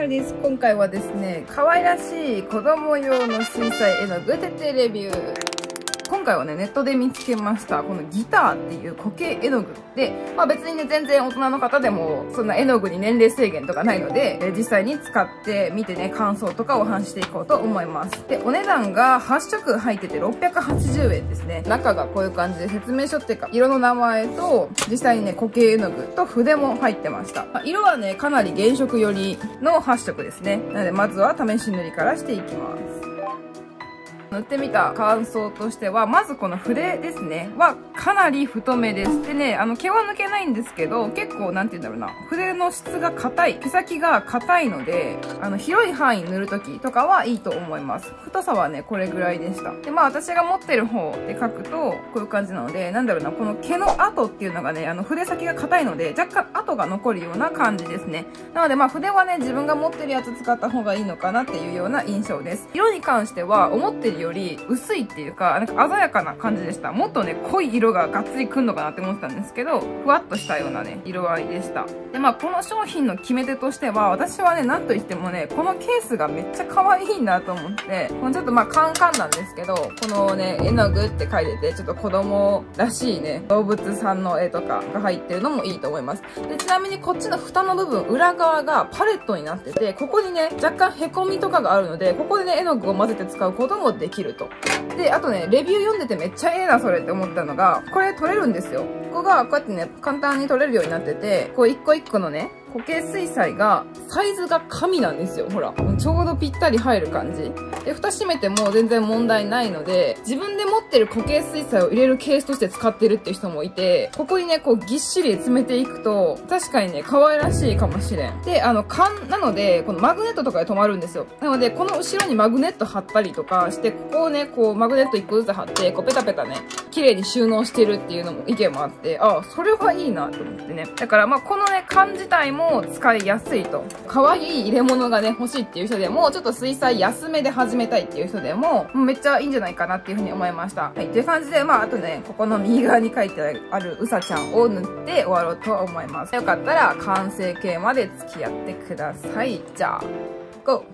は、です。今回はですね、可愛らしい子供用の水彩絵の具徹底レビュー。今回はね、ネットで見つけました、このギターっていう固形絵の具で、まあ別にね、全然大人の方でも、そんな絵の具に年齢制限とかないので、実際に使ってみてね、感想とかを話していこうと思います。で、お値段が8色入ってて680円ですね。中がこういう感じで説明書っていうか、色の名前と、実際にね、固形絵の具と筆も入ってました。ま、色はね、かなり原色寄りの8色ですね。なので、まずは試し塗りからしていきます。塗ってみた感想としては、まずこの筆ですね、はかなり太めです。でね、あの毛は抜けないんですけど、結構なんて言うんだろうな、筆の質が硬い、毛先が硬いので、あの広い範囲塗るときとかはいいと思います。太さはね、これぐらいでした。で、まあ私が持ってる方で書くと、こういう感じなので、なんだろうな、この毛の跡っていうのがね、あの筆先が硬いので、若干跡が残るような感じですね。なのでまあ筆はね、自分が持ってるやつ使った方がいいのかなっていうような印象です。色に関しては、思ってるより薄いっていうか、なんか鮮やかな感じでした。もっとね、濃い色ががっつりくんのかなって思ってたんですけど、ふわっとしたようなね、色合いでした。で、まあ、この商品の決め手としては、私はね、なんといってもね、このケースがめっちゃ可愛いなと思って、このちょっとまあ、カンカンなんですけど、このね、絵の具って書いてて、ちょっと子供らしいね、動物さんの絵とかが入ってるのもいいと思います。で、ちなみにこっちの蓋の部分、裏側がパレットになってて、ここにね、若干凹みとかがあるので、ここでね、絵の具を混ぜて使うこともできると。で、あとね、レビュー読んでてめっちゃええな、それって思ったのが、これ取れるんですよ。ここがこうやってね、簡単に取れるようになってて、こう一個一個のね、固形水彩が、サイズが紙なんですよ。ほら。ちょうどぴったり入る感じ。で、蓋閉めても全然問題ないので、自分で持ってる固形水彩を入れるケースとして使ってるっていう人もいて、ここにね、こうぎっしり詰めていくと、確かにね、可愛らしいかもしれん。で、あの、缶なので、このマグネットとかで止まるんですよ。なので、この後ろにマグネット貼ったりとかして、ここをね、こう、マグネット1個ずつ貼って、こう、ペタペタね、綺麗に収納してるっていうのも意見もあって、ああ、それはいいなと思ってね。だから、まあ、このね、缶自体もも使いやすいと。可愛い入れ物がね、欲しいっていう人でも、ちょっと水彩安めで始めたいっていう人でも、めっちゃいいんじゃないかなっていうふうに思いました。はい。という感じで、まあ、あとね、ここの右側に書いてあるうさちゃんを塗って終わろうと思います。よかったら、完成形まで付き合ってください。じゃあ、GO!